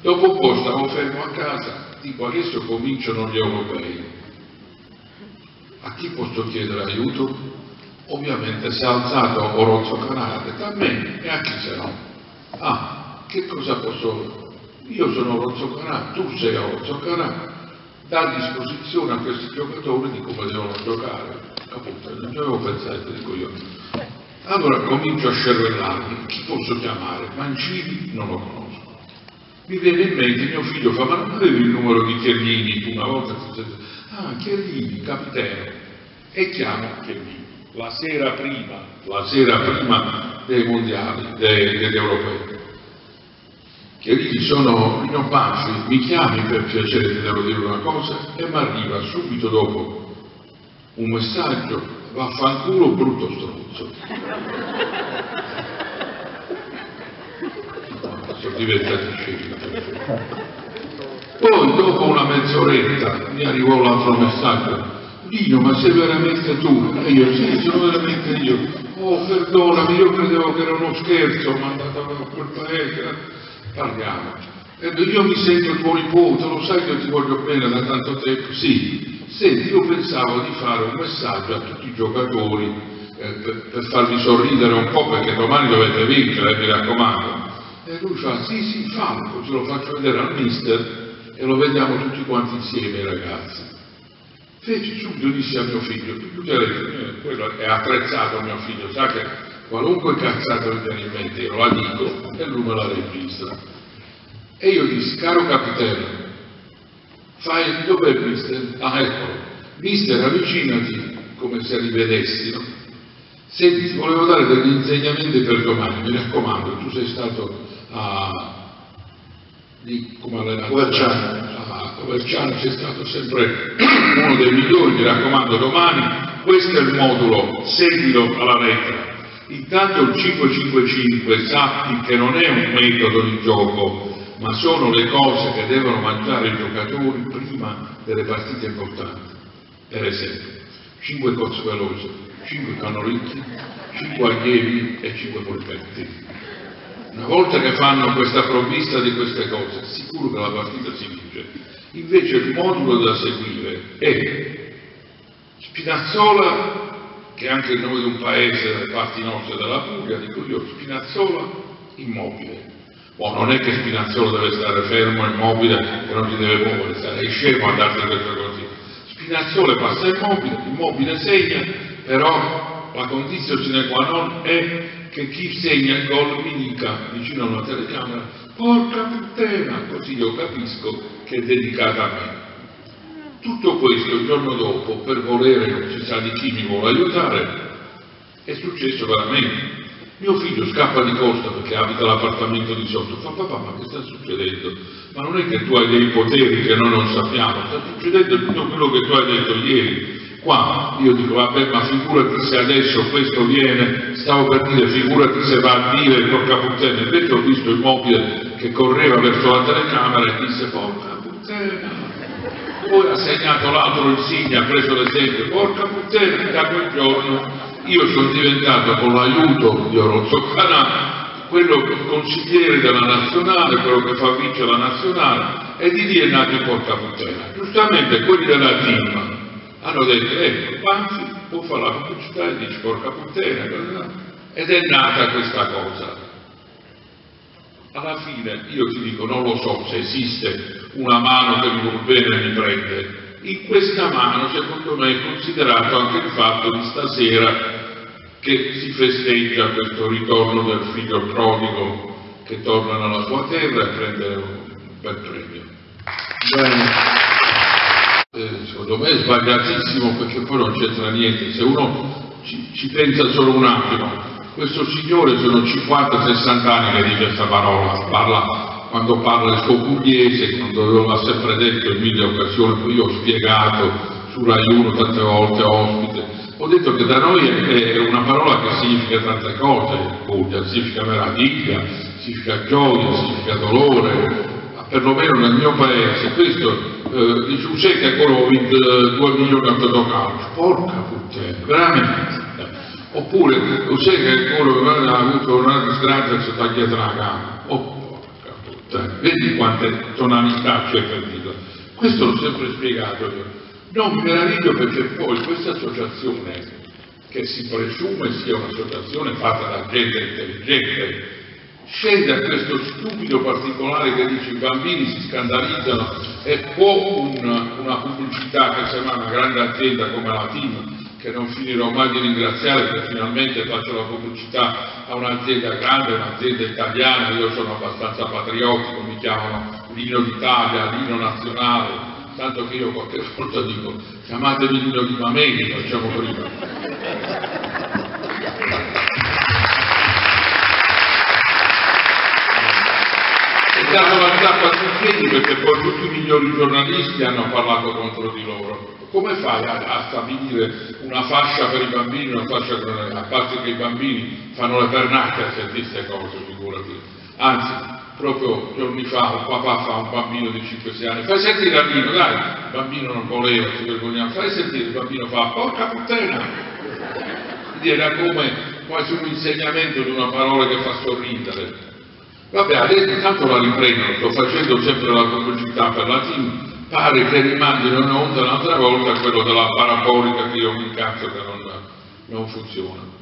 Dopo un po' stavo fermo a casa, dico adesso cominciano gli europei. A chi posso chiedere aiuto? Ovviamente si è alzato Orozzo Canale, da me e a chi se no. Ah, che cosa posso... Io sono Orozzo Canale, tu sei Orozzo Canale, dà a disposizione a questi giocatori di come devono giocare. Appunto, non ci avevo pensato, dico io. Allora comincio a scervellarmi, chi posso chiamare? Mancini non lo conosco. Mi viene in mente mio figlio fa, ma non avevi il numero di Chiellini? Tu una volta ti sei ah Chiellini, capitano. E chiamo Chiellini. La sera prima, la sera prima dei mondiali, dei, degli europei. Chiellini sono Rino Banfi, mi chiami per piacere, ti devo dire una cosa, e mi arriva subito dopo un messaggio, vaffanculo brutto stronzo. sono diventati scemi. Poi dopo una mezz'oretta mi arrivò l'altro messaggio, Dino ma sei veramente tu? E io sì, sono veramente io. Oh perdonami, io credevo che era uno scherzo, mandato a quel paese. Parliamo. E io mi sento tuo nipote, lo sai che ti voglio bene da tanto tempo? Sì. Senti, io pensavo di fare un messaggio a tutti i giocatori eh, per, per farvi sorridere un po' perché domani dovete vincere, mi raccomando e lui fa, sì, sì, fallo, così lo faccio vedere al mister e lo vediamo tutti quanti insieme, ragazzi. Feci subito, disse a mio figlio, eh, quello è attrezzato mio figlio, sa che qualunque cazzata mi viene in mente, io la dico e lui me la registra. E io dissi, caro capitello, fai, dov'è il mister? Ah, eccolo, mister, avvicinati come se rivedessi, no? Senti, ti volevo dare degli insegnamenti per domani, mi raccomando, tu sei stato a, di, come. A Coverciano c'è stato sempre uno dei migliori, mi raccomando domani, questo è il modulo, seguilo alla lettera. Intanto il 555 sappi che non è un metodo di gioco, ma sono le cose che devono mangiare i giocatori prima delle partite importanti. Per esempio, 5 cozze veloci, 5 canolicchi, 5 allievi e 5 polpetti una volta che fanno questa provvista di queste cose, sicuro che la partita si vince. Invece il modulo da seguire è Spinazzola, che è anche il nome di un paese dalle parti nostre della Puglia, dico io, Spinazzola immobile. Oh, non è che Spinazzola deve stare fermo, immobile, che non si deve muovere, sarei scemo a darti queste cose. Spinazzola passa immobile, immobile segna, però la condizione sine qua non è che chi segna il gol mi dica vicino a una telecamera porca puttana, così io capisco che è dedicata a me. Tutto questo il giorno dopo, per volere, non si sa di chi mi vuole aiutare, è successo veramente. Mio figlio scappa di costa perché abita l'appartamento di sotto, fa papà ma che sta succedendo? Ma non è che tu hai dei poteri che noi non sappiamo, sta succedendo tutto quello che tu hai detto ieri, Qua io dico, vabbè, ma figurati se adesso questo viene, stavo per dire, figurati se va a dire porca puttana, invece ho visto il mobile che correva verso la telecamera e disse porca puttana. Poi ha segnato l'altro insigne, ha preso l'esempio, porca puttana, da quel giorno io sono diventato con l'aiuto di Orozzo Canà quello consigliere della nazionale, quello che fa vincere la nazionale, e di lì è nato il porca puttana. Giustamente quelli della team hanno detto ecco Banfi può fare la pubblicità e dice porca puttana ed è nata questa cosa. Alla fine io ti dico non lo so se esiste una mano che mi bene e mi prende. In questa mano secondo me è considerato anche il fatto di stasera che si festeggia questo ritorno del figlio prodigo che torna nella sua terra e prende un bel premio. Bene secondo me è sbagliatissimo perché poi non c'entra niente, se uno ci, ci, pensa solo un attimo, questo signore sono 50-60 anni che dice questa parola, parla, quando parla il suo pugliese, quando l'ha sempre detto in mille occasioni, poi io ho spiegato su Rai 1 tante volte ospite, ho detto che da noi è una parola che significa tante cose, significa meraviglia, significa gioia, significa dolore, perlomeno nel mio paese, questo eh, dice un sai che quello vinto 2 milioni a calcio, porca puttana, veramente. Oppure che quello ha avuto una disgrazia e si sta dietro la gamba, oh porca puttana. Vedi quante tonalità c'è per dirla. Questo l'ho sempre spiegato io. Non mi meraviglio perché poi questa associazione, che si presume sia un'associazione fatta da gente intelligente, scende a questo stupido particolare che dice i bambini si scandalizzano e può un, una pubblicità che sembra una grande azienda come la Team che non finirò mai di ringraziare perché finalmente faccio la pubblicità a un'azienda grande, un'azienda italiana, io sono abbastanza patriottico, mi chiamano Lino d'Italia, Lino Nazionale, tanto che io qualche volta dico chiamatemi Lino di Mameli, facciamo prima. Piedi perché poi tutti i migliori giornalisti hanno parlato contro di loro come fai a, a, stabilire una fascia per i bambini, una fascia per, a parte che i bambini fanno le pernacche a sentire queste cose, figurati. Anzi, proprio giorni fa un papà fa un bambino di 5-6 anni, fai sentire il bambino, dai, il bambino non voleva, si vergognava, fai sentire il bambino fa, porca puttana! Era come quasi un insegnamento di una parola che fa sorridere. Vabbè, adesso intanto la riprendono, sto facendo sempre la pubblicità per la team, pare che rimandino in onda un'altra volta quello della parabolica che io mi incazzo che non, non funziona.